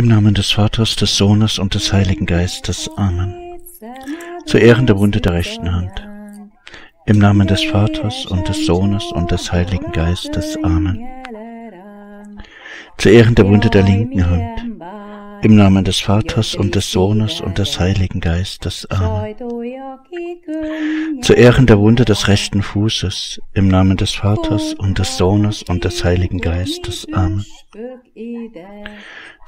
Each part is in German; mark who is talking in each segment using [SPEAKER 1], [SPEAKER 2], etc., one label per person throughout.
[SPEAKER 1] Im Namen des Vaters, des Sohnes und des Heiligen Geistes. Amen. Zu Ehren der Wunde der rechten Hand. Im Namen des Vaters und des Sohnes und des Heiligen Geistes. Amen. Zu Ehren der Wunde der linken Hand. Im Namen des Vaters und des Sohnes und des Heiligen Geistes. Amen. Zu Ehren der Wunde des rechten Fußes. Im Namen des Vaters und des Sohnes und des Heiligen Geistes. Amen.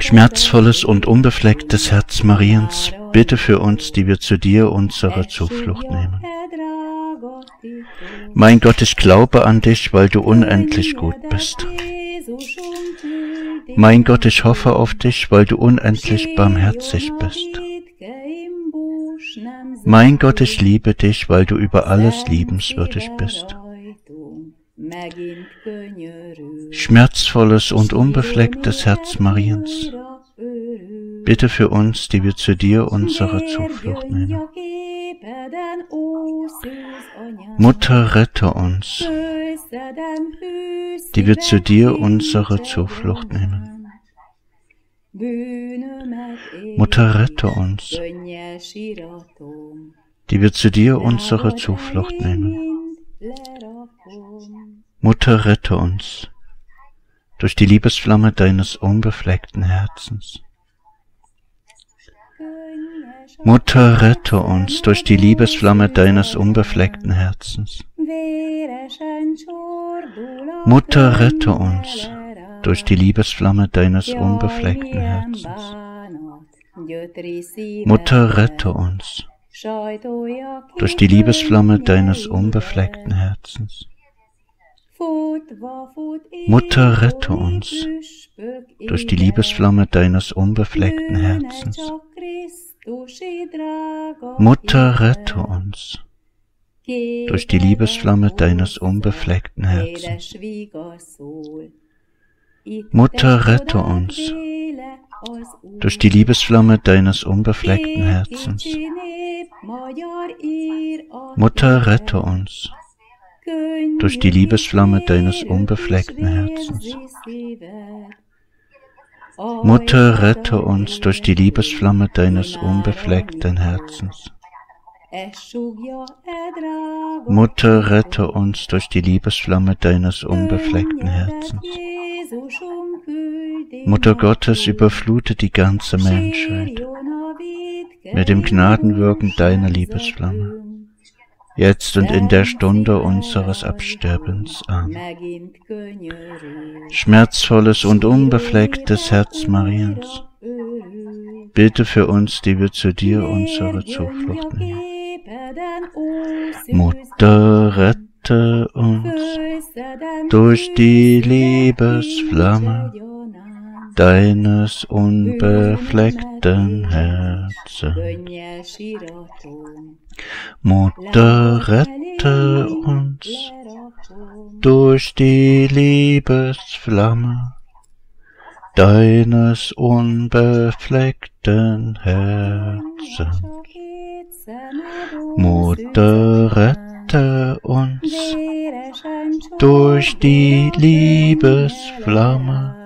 [SPEAKER 1] Schmerzvolles und unbeflecktes Herz Mariens, bitte für uns, die wir zu dir unsere Zuflucht nehmen. Mein Gott, ich glaube an dich, weil du unendlich gut bist. Mein Gott, ich hoffe auf dich, weil du unendlich barmherzig bist. Mein Gott, ich liebe dich, weil du über alles liebenswürdig bist. Schmerzvolles und unbeflecktes Herz Mariens, bitte für uns, die wir zu dir unsere Zuflucht nehmen. Mutter, rette uns, die wir zu dir unsere Zuflucht nehmen. Mutter, rette uns, die wir zu dir unsere Zuflucht nehmen. Mutter, rette uns durch die Liebesflamme deines unbefleckten Herzens. Mutter, rette uns durch die Liebesflamme deines unbefleckten Herzens. Mutter, rette uns durch die Liebesflamme deines unbefleckten Herzens. Mutter, rette uns durch die Liebesflamme deines unbefleckten Herzens. Mutter, rette uns. durch die Liebesflamme deines unbefleckten Herzens. Mutter, rette uns. Durch die Liebesflamme deines unbefleckten Herzens. Mutter, rette uns. Durch die Liebesflamme deines unbefleckten Herzens. Mutter, rette uns durch die Liebesflamme deines unbefleckten Herzens. Mutter, rette uns durch die Liebesflamme deines unbefleckten Herzens. Mutter, rette uns durch die Liebesflamme deines unbefleckten Herzens. Mutter Gottes, überflute die ganze Menschheit mit dem Gnadenwirken deiner Liebesflamme, jetzt und in der Stunde unseres Absterbens. Amen. Schmerzvolles und unbeflecktes Herz Mariens, bitte für uns, die wir zu dir unsere Zuflucht nehmen. Mutter, rette uns durch die Liebesflamme deines unbefleckten Herzens. Mutter, rette uns durch die Liebesflamme deines unbefleckten Herzens. Mutter, rette uns durch die Liebesflamme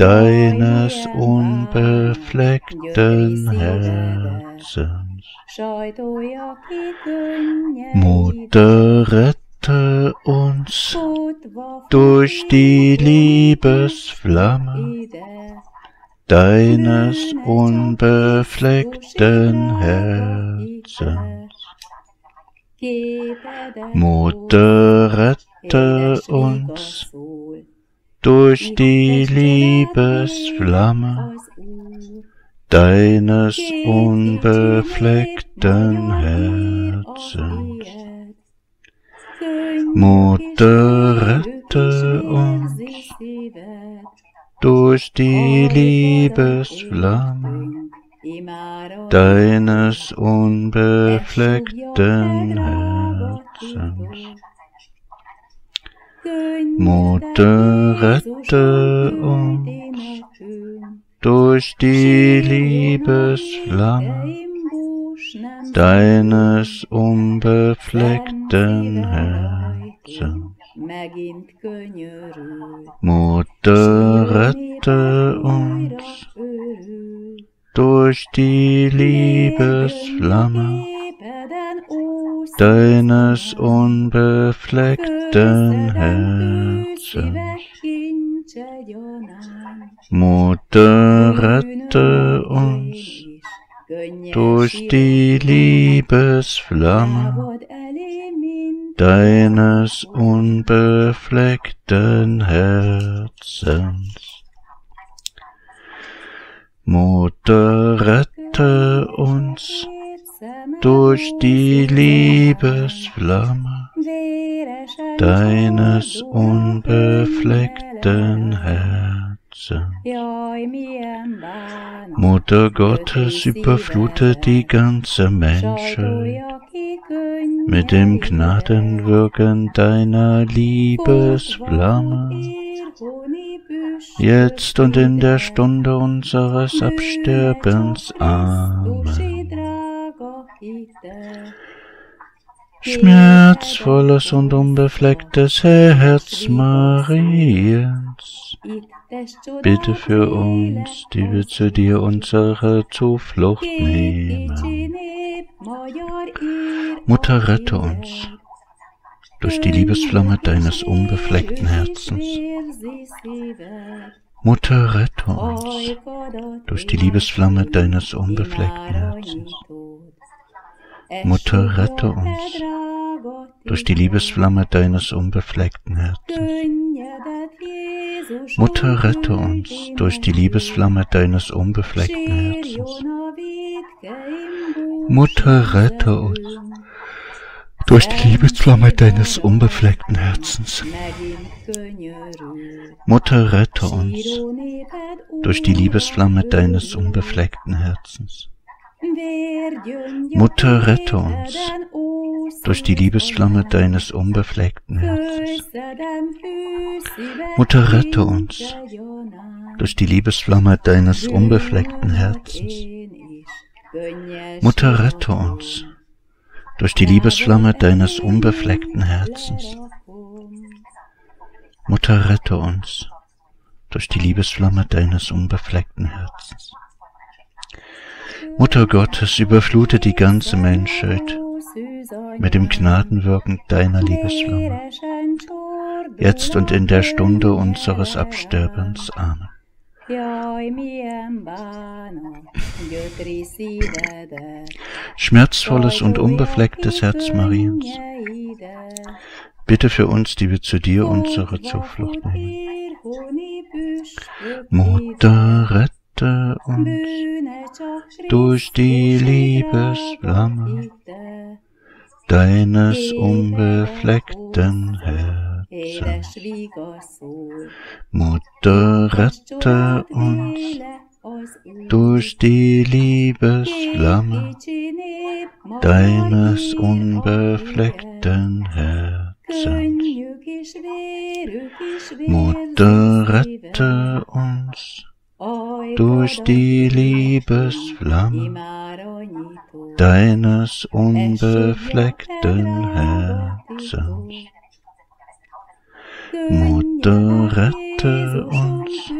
[SPEAKER 1] deines unbefleckten Herzens. Mutter, rette uns durch die Liebesflamme deines unbefleckten Herzens. Mutter, rette uns durch die Liebesflamme deines unbefleckten Herzens. Mutter, rette uns durch die Liebesflamme deines unbefleckten Herzens. Mutter, rette uns durch die Liebesflamme deines unbefleckten Herzens. Mutter, rette uns durch die Liebesflamme deines unbefleckten Herzens. Mutter, rette uns durch die Liebesflamme deines unbefleckten Herzens. Mutter, rette durch die Liebesflamme deines unbefleckten Herzens. Mutter Gottes überflute die ganze Menschheit mit dem Gnadenwirken deiner Liebesflamme, jetzt und in der Stunde unseres Absterbens. Amen. Schmerzvolles und unbeflecktes Herz Mariens, bitte für uns, die wir zu dir unsere Zuflucht nehmen. Mutter, rette uns durch die Liebesflamme deines unbefleckten Herzens. Mutter, rette uns durch die Liebesflamme deines unbefleckten Herzens. Mutter, rette uns durch die Liebesflamme deines unbefleckten Herzens. Mutter, rette uns durch die Liebesflamme deines unbefleckten Herzens. Mutter, rette uns durch die Liebesflamme deines unbefleckten Herzens. Mutter, rette uns durch die Liebesflamme deines unbefleckten Herzens. Mutter, rette uns durch die Liebesflamme deines unbefleckten Herzens. Mutter, rette uns durch die Liebesflamme deines unbefleckten Herzens. Mutter, rette uns durch die Liebesflamme deines unbefleckten Herzens. Mutter, rette uns durch die Liebesflamme deines unbefleckten Herzens. Mutter Gottes, überflute die ganze Menschheit mit dem Gnadenwirken deiner Liebesflamme, jetzt und in der Stunde unseres Absterbens. Amen. Schmerzvolles und unbeflecktes Herz Mariens, bitte für uns, die wir zu dir unsere Zuflucht nehmen. Mutter, rette rette uns durch die Liebesflamme deines unbefleckten Herzens. Mutter, rette uns durch die Liebesflamme deines unbefleckten Herzens. Mutter, rette uns durch die Liebesflamme deines unbefleckten Herzens. Mutter, rette uns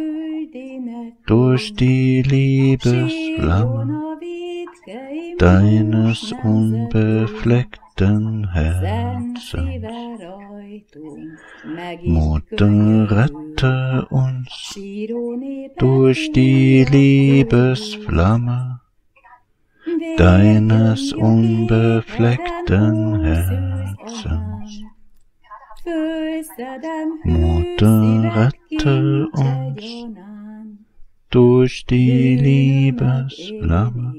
[SPEAKER 1] durch die Liebesflamme deines unbefleckten Herzens. Mutter, rette uns durch die Liebesflamme. Deines unbefleckten Herzens. Mutter, rette uns durch die Liebesflamme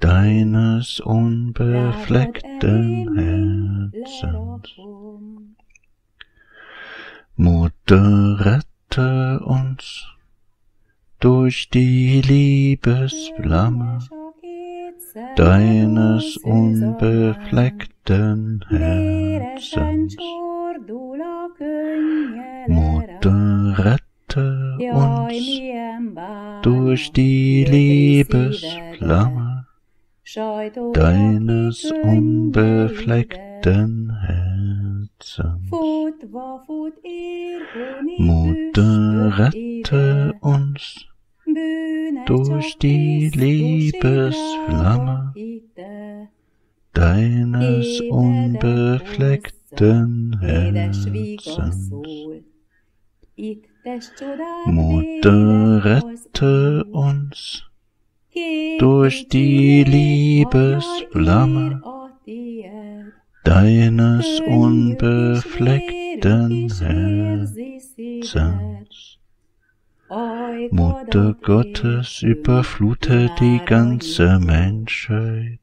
[SPEAKER 1] deines unbefleckten Herzens. Mutter, rette uns durch die Liebesflamme deines unbefleckten Herzens. Mutter, rette uns durch die Liebesflamme deines unbefleckten Herzens. Mutter, rette uns durch die Liebesflamme deines unbefleckten Herzens. Mutter, rette uns durch die Liebesflamme deines unbefleckten Herzens. Mutter Gottes, überflute die ganze Menschheit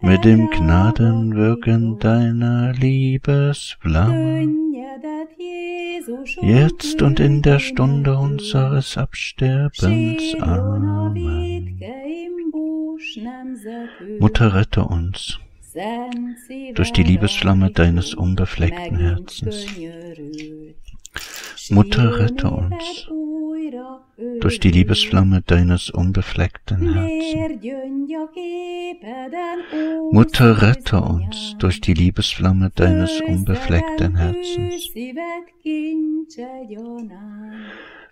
[SPEAKER 1] mit dem Gnadenwirken deiner Liebesflamme, jetzt und in der Stunde unseres Absterbens. Amen. Mutter, rette uns durch die Liebesflamme deines unbefleckten Herzens. Mutter, rette uns durch die Liebesflamme deines unbefleckten Herzens. Mutter, rette uns durch die Liebesflamme deines unbefleckten Herzens.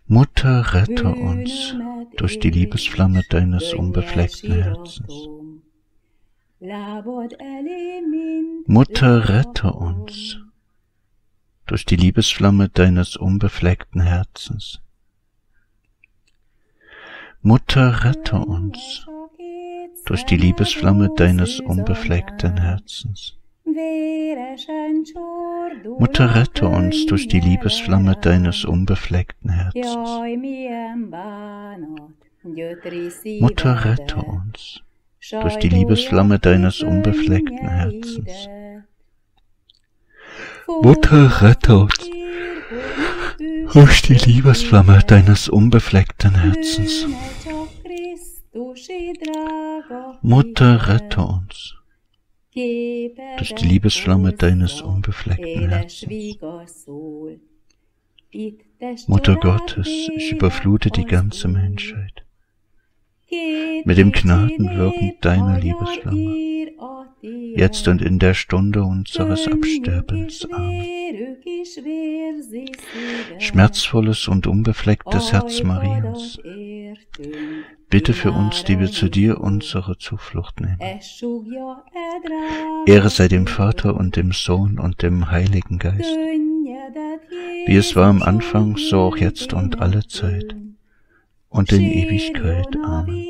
[SPEAKER 1] Mutter, rette uns durch die Liebesflamme deines unbefleckten Herzens. Mutter, rette uns durch die Liebesflamme deines unbefleckten Herzens. Mutter, rette uns durch die Liebesflamme deines unbefleckten Herzens. Mutter, rette uns durch die Liebesflamme deines unbefleckten Herzens. Mutter, rette uns durch die Liebesflamme deines unbefleckten Herzens. Mutter, rette uns durch die Liebesflamme deines unbefleckten Herzens. Mutter, rette uns durch die Liebesflamme deines unbefleckten Herzens. Mutter Gottes, ich überflute die ganze Menschheit mit dem Gnadenwirken deiner Liebesflamme, jetzt und in der Stunde unseres Absterbens. Amen. Schmerzvolles und unbeflecktes Herz Mariens, bitte für uns, die wir zu dir unsere Zuflucht nehmen. Ehre sei dem Vater und dem Sohn und dem Heiligen Geist, wie es war am Anfang, so auch jetzt und alle Zeit und in Ewigkeit. Amen.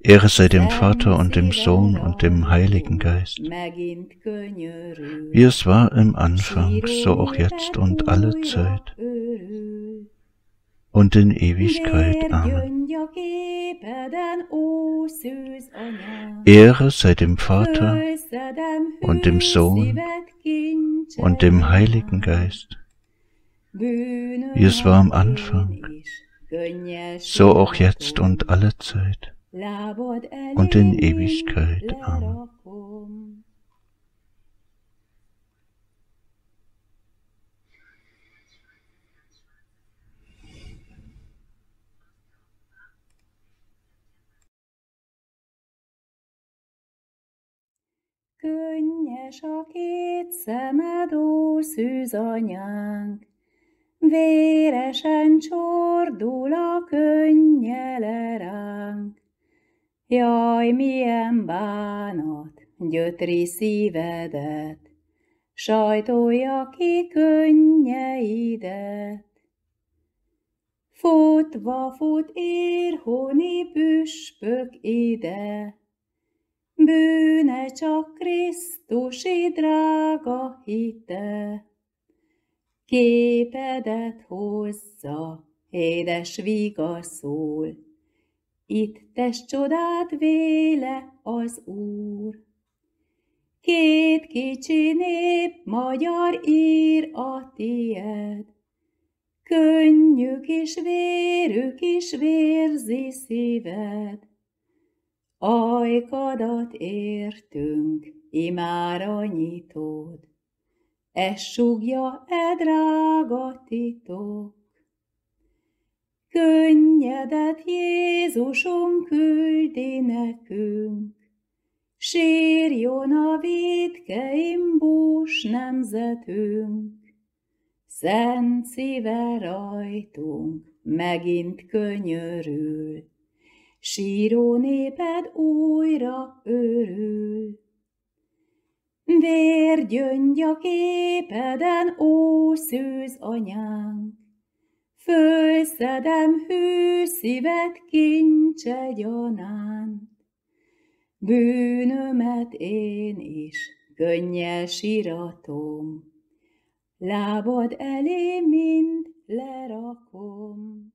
[SPEAKER 1] Ehre sei dem Vater und dem Sohn und dem Heiligen Geist, wie es war im Anfang, so auch jetzt und alle Zeit. Und in Ewigkeit. Amen. Ehre sei dem Vater und dem Sohn und dem Heiligen Geist, wie es war am Anfang, so auch jetzt und alle Zeit und in Ewigkeit. Amen.
[SPEAKER 2] Könnyes a két szemed, ó szűzanyánk, Véresen csordul a könnyele ránk. Jaj, milyen bánat gyötri szívedet, Sajtolja ki könnyeidet. Futva fut érhoni püspök ide, Bűne csak Krisztusi drága hite. Képedet hozza, édes vigaszul, itt tesz csodát véle az Úr.
[SPEAKER 1] Két kicsi nép magyar ír a tied, Könnyük is vérük is vérzi szíved. Ajkadat értünk, imára nyitod, Ez sugja e drága titok. Könnyedet Jézusom küldi nekünk, Sírjon a védkeim bús nemzetünk, Szent szíve rajtunk megint könyörül, Síró néped újra örül. Vérgyöngy a képeden, ó szűz anyánk, Fölszedem hű szívet kincse gyanánt. Bűnömet én is könnyel siratom, Lábad elé mind lerakom.